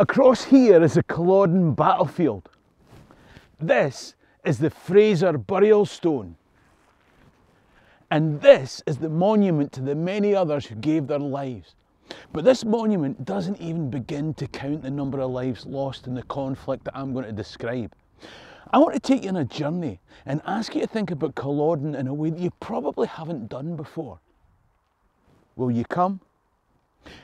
Across here is the Culloden battlefield. This is the Fraser burial stone. And this is the monument to the many others who gave their lives. But this monument doesn't even begin to count the number of lives lost in the conflict that I'm going to describe. I want to take you on a journey and ask you to think about Culloden in a way that you probably haven't done before. Will you come?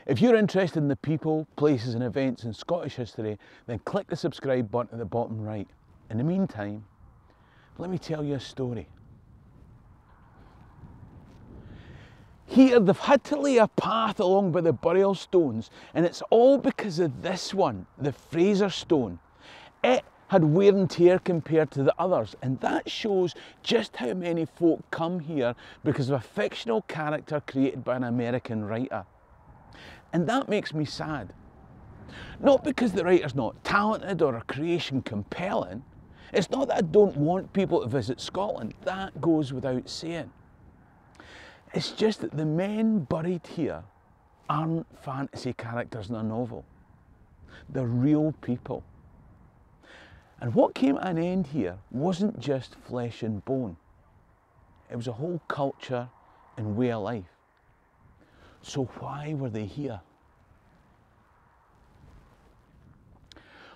If you're interested in the people, places and events in Scottish history, then click the subscribe button at the bottom right. In the meantime, let me tell you a story. Here they've had to lay a path along by the burial stones, and it's all because of this one, the Fraser stone. It had wear and tear compared to the others, and that shows just how many folk come here because of a fictional character created by an American writer. And that makes me sad. Not because the writer's not talented or a creation compelling. It's not that I don't want people to visit Scotland, that goes without saying. It's just that the men buried here aren't fantasy characters in a novel. They're real people. And what came at an end here wasn't just flesh and bone. It was a whole culture and way of life. So why were they here?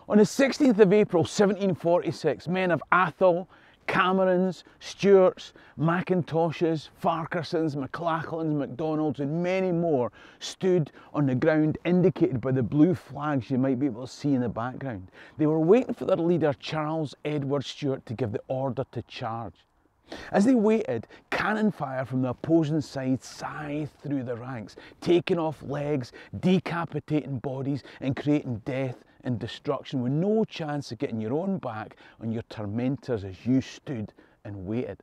On the 16th of April 1746, men of Athol, Camerons, Stuarts, Macintoshes, Farquharsons, MacLachlans, MacDonalds, and many more stood on the ground indicated by the blue flags you might be able to see in the background. They were waiting for their leader, Charles Edward Stuart, to give the order to charge. As they waited, cannon fire from the opposing side scythed through the ranks, taking off legs, decapitating bodies, and creating death and destruction with no chance of getting your own back on your tormentors as you stood and waited.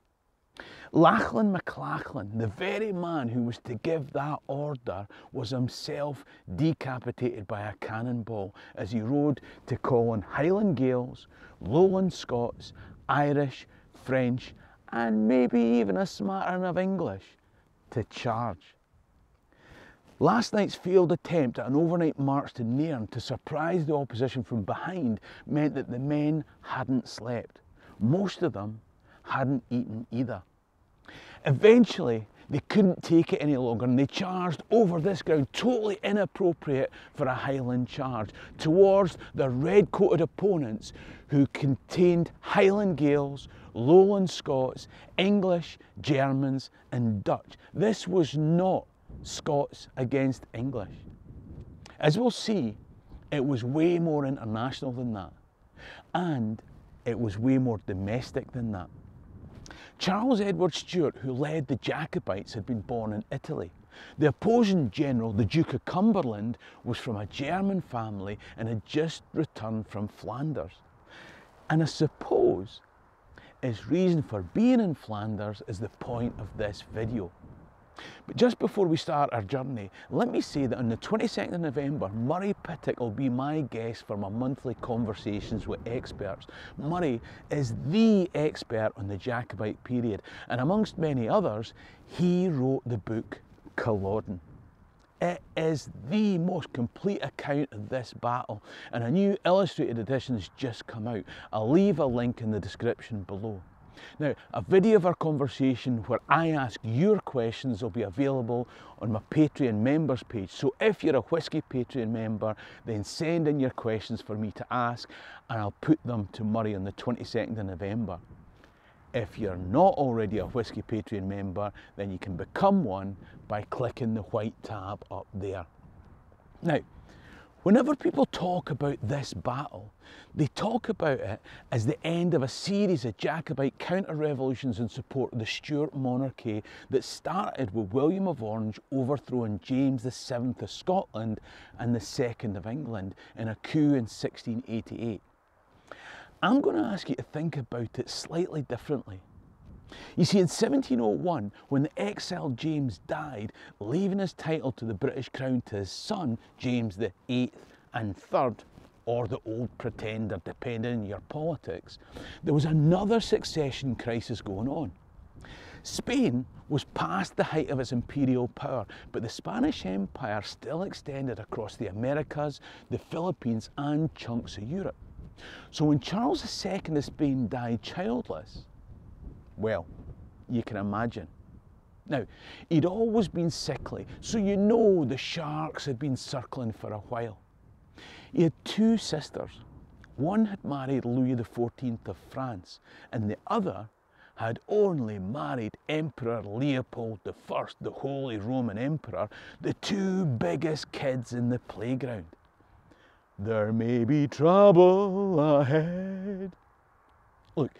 Lachlan MacLachlan, the very man who was to give that order, was himself decapitated by a cannonball as he rode to call on Highland Gaels, Lowland Scots, Irish, French, and maybe even a smattering of English to charge. Last night's failed attempt at an overnight march to Nairn to surprise the opposition from behind meant that the men hadn't slept. Most of them hadn't eaten either. Eventually, they couldn't take it any longer and they charged over this ground, totally inappropriate for a Highland charge, towards their red coated opponents who contained Highland Gaels, Lowland Scots, English, Germans, and Dutch. This was not Scots against English. As we'll see, it was way more international than that. And it was way more domestic than that. Charles Edward Stuart, who led the Jacobites, had been born in Italy. The opposing general, the Duke of Cumberland, was from a German family and had just returned from Flanders. And I suppose his reason for being in Flanders is the point of this video. But just before we start our journey, let me say that on the 22nd of November, Murray Pittock will be my guest for my monthly conversations with experts. Murray is the expert on the Jacobite period, and amongst many others, he wrote the book Culloden. It is the most complete account of this battle, and a new illustrated edition has just come out. I'll leave a link in the description below. Now, a video of our conversation where I ask your questions will be available on my Patreon members page. So if you're a Whisky Patreon member, then send in your questions for me to ask and I'll put them to Murray on the 22nd of November. If you're not already a Whisky Patreon member, then you can become one by clicking the white tab up there. Now, Whenever people talk about this battle, they talk about it as the end of a series of Jacobite counter-revolutions in support of the Stuart monarchy that started with William of Orange overthrowing James VII of Scotland and the Second of England in a coup in 1688. I'm going to ask you to think about it slightly differently. You see, in 1701, when the exiled James died, leaving his title to the British Crown to his son, James VIII and III, or the old pretender, depending on your politics, there was another succession crisis going on. Spain was past the height of its imperial power, but the Spanish Empire still extended across the Americas, the Philippines, and chunks of Europe. So when Charles II of Spain died childless, well, you can imagine. Now, he'd always been sickly, so you know the sharks had been circling for a while. He had two sisters. One had married Louis XIV of France, and the other had only married Emperor Leopold I, the Holy Roman Emperor, the two biggest kids in the playground. There may be trouble ahead. Look,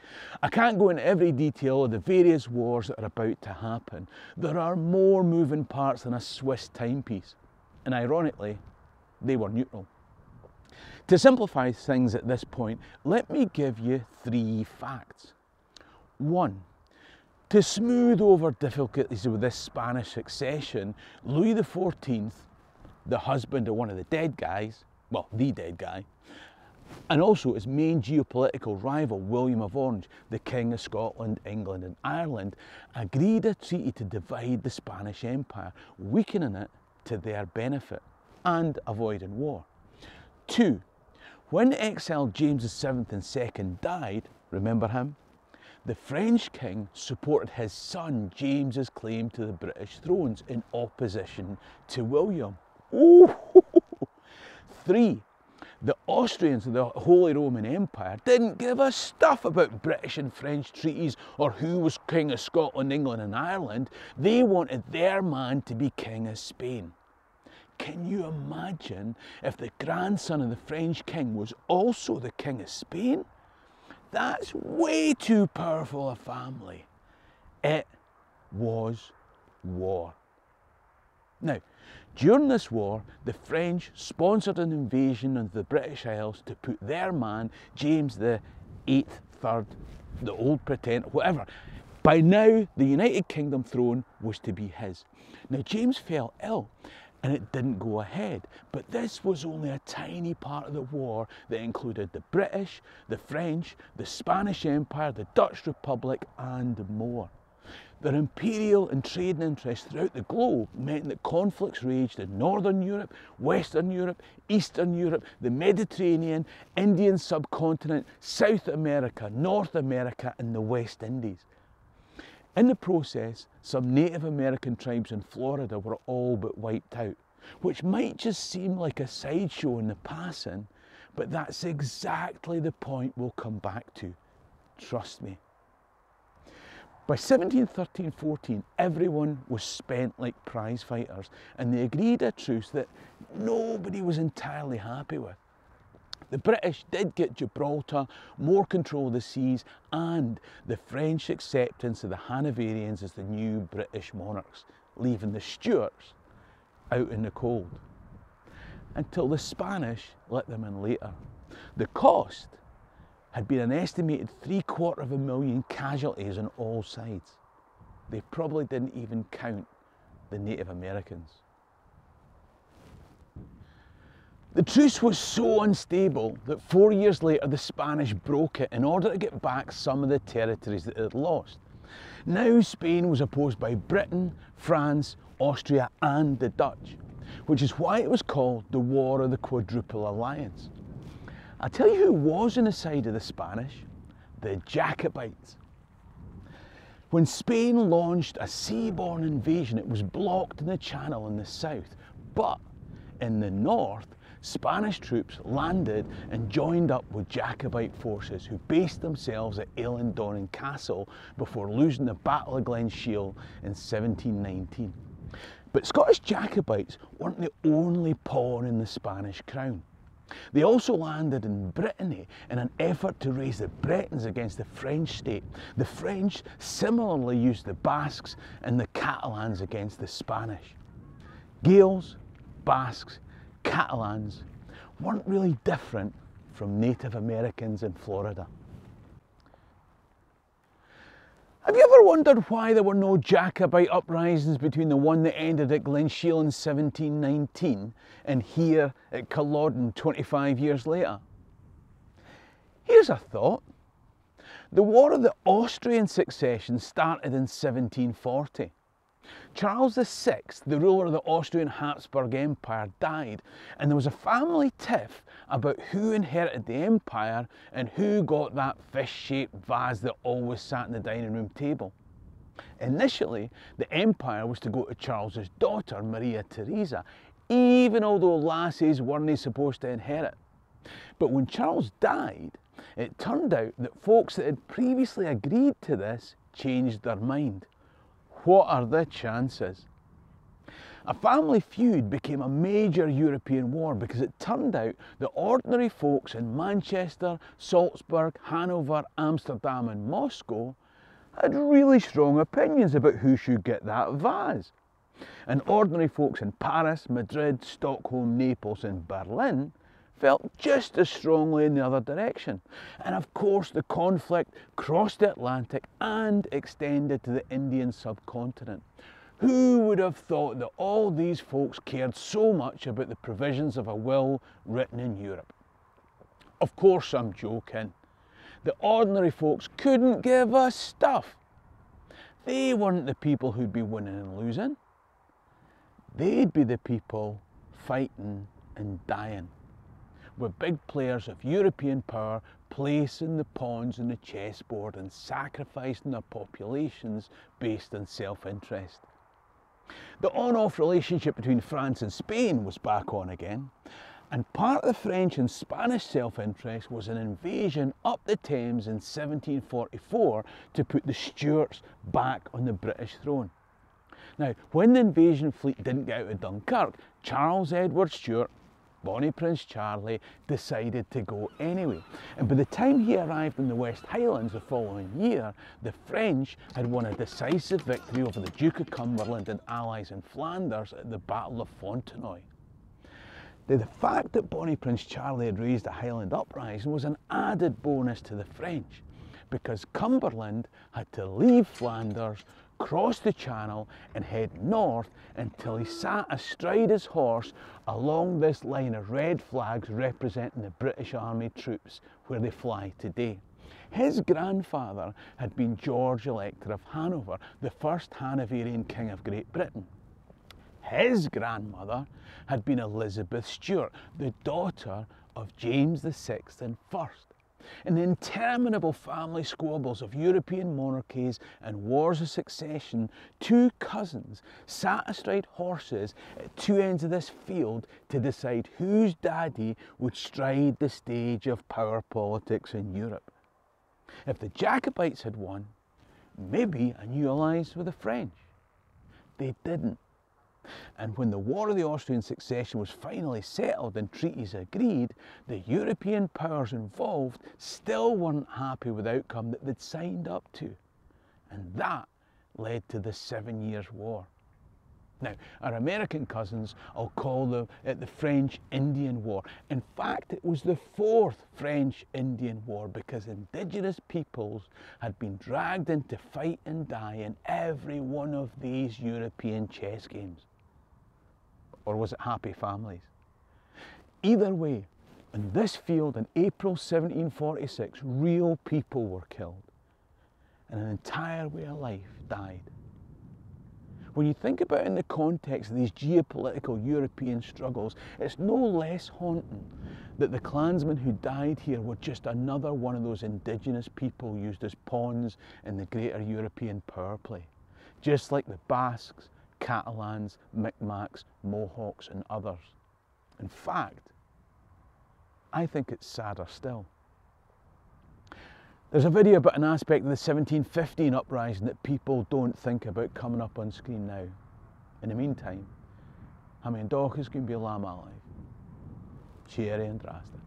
I can't go into every detail of the various wars that are about to happen. There are more moving parts than a Swiss timepiece. And ironically, they were neutral. To simplify things at this point, let me give you three facts. One, to smooth over difficulties with this Spanish succession, Louis XIV, the husband of one of the dead guys, well, the dead guy, and also his main geopolitical rival, William of Orange, the King of Scotland, England, and Ireland, agreed a treaty to divide the Spanish Empire, weakening it to their benefit and avoiding war. Two, when exiled James VII and II died, remember him? The French king supported his son James's claim to the British thrones in opposition to William. Ooh. Three, the Austrians of the Holy Roman Empire didn't give a stuff about British and French treaties or who was King of Scotland, England, and Ireland. They wanted their man to be King of Spain. Can you imagine if the grandson of the French king was also the King of Spain? That's way too powerful a family. It was war. Now, during this war, the French sponsored an invasion of the British Isles to put their man, James the Eighth, Third, the Old Pretender, whatever. By now, the United Kingdom throne was to be his. Now, James fell ill and it didn't go ahead. But this was only a tiny part of the war that included the British, the French, the Spanish Empire, the Dutch Republic, and more. Their imperial and trading interests throughout the globe meant that conflicts raged in Northern Europe, Western Europe, Eastern Europe, the Mediterranean, Indian subcontinent, South America, North America, and the West Indies. In the process, some Native American tribes in Florida were all but wiped out, which might just seem like a sideshow in the passing, but that's exactly the point we'll come back to. Trust me. By 1713-14, everyone was spent like prize fighters, and they agreed a truce that nobody was entirely happy with. The British did get Gibraltar, more control of the seas, and the French acceptance of the Hanoverians as the new British monarchs, leaving the Stuarts out in the cold. Until the Spanish let them in later. The cost had been an estimated three quarter of a million casualties on all sides. They probably didn't even count the Native Americans. The truce was so unstable that four years later the Spanish broke it in order to get back some of the territories that it had lost. Now Spain was opposed by Britain, France, Austria and the Dutch, which is why it was called the War of the Quadruple Alliance. I'll tell you who was on the side of the Spanish, the Jacobites. When Spain launched a seaborne invasion, it was blocked in the channel in the south, but in the north, Spanish troops landed and joined up with Jacobite forces who based themselves at Eilean Castle before losing the Battle of Glen Shiel in 1719. But Scottish Jacobites weren't the only pawn in the Spanish crown. They also landed in Brittany in an effort to raise the Bretons against the French state. The French similarly used the Basques and the Catalans against the Spanish. Gaels, Basques, Catalans weren't really different from Native Americans in Florida. Have you ever wondered why there were no Jacobite uprisings between the one that ended at Glen Shiel in 1719 and here at Culloden 25 years later? Here's a thought. The War of the Austrian Succession started in 1740. Charles VI, the ruler of the Austrian Habsburg Empire, died, and there was a family tiff about who inherited the empire and who got that fish shaped vase that always sat in the dining room table. Initially, the empire was to go to Charles's daughter, Maria Theresa, even although lassies weren't supposed to inherit. But when Charles died, it turned out that folks that had previously agreed to this changed their mind. What are the chances? A family feud became a major European war because it turned out that ordinary folks in Manchester, Salzburg, Hanover, Amsterdam, and Moscow had really strong opinions about who should get that vase. And ordinary folks in Paris, Madrid, Stockholm, Naples, and Berlin felt just as strongly in the other direction. And of course, the conflict crossed the Atlantic and extended to the Indian subcontinent. Who would have thought that all these folks cared so much about the provisions of a will written in Europe? Of course, I'm joking. The ordinary folks couldn't give a stuff. They weren't the people who'd be winning and losing. They'd be the people fighting and dying were big players of European power placing the pawns on the chessboard and sacrificing their populations based on self-interest. The on-off relationship between France and Spain was back on again, and part of the French and Spanish self-interest was an invasion up the Thames in 1744 to put the Stuarts back on the British throne. Now, when the invasion fleet didn't get out of Dunkirk, Charles Edward Stuart Bonnie Prince Charlie decided to go anyway. And by the time he arrived in the West Highlands the following year, the French had won a decisive victory over the Duke of Cumberland and allies in Flanders at the Battle of Fontenoy. The fact that Bonnie Prince Charlie had raised a Highland uprising was an added bonus to the French because Cumberland had to leave Flanders cross the channel and head north until he sat astride his horse along this line of red flags representing the British Army troops where they fly today. His grandfather had been George Elector of Hanover, the first Hanoverian King of Great Britain. His grandmother had been Elizabeth Stuart, the daughter of James VI and First. In the interminable family squabbles of European monarchies and wars of succession, two cousins sat astride horses at two ends of this field to decide whose daddy would stride the stage of power politics in Europe. If the Jacobites had won, maybe a new alliance with the French. They didn't. And when the War of the Austrian Succession was finally settled and treaties agreed, the European powers involved still weren't happy with the outcome that they'd signed up to. And that led to the Seven Years' War. Now, our American cousins I'll call the, it the French Indian War. In fact, it was the fourth French Indian War because indigenous peoples had been dragged into fight and die in every one of these European chess games or was it happy families? Either way, in this field in April 1746, real people were killed and an entire way of life died. When you think about it in the context of these geopolitical European struggles, it's no less haunting that the clansmen who died here were just another one of those indigenous people used as pawns in the greater European power play. Just like the Basques, Catalans, Micmacs, Mohawks and others. In fact, I think it's sadder still. There's a video about an aspect of the 1715 uprising that people don't think about coming up on screen now. In the meantime, Hami and Dawkins can be a Lama alive. Cheery and drastic.